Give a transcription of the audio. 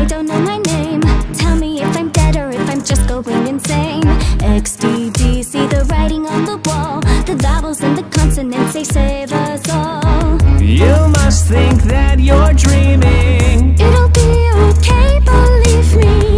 I don't know my name. Tell me if I'm dead or if I'm just going insane. XDD, see the writing on the wall. The vowels and the consonants, they save us all. You must think that you're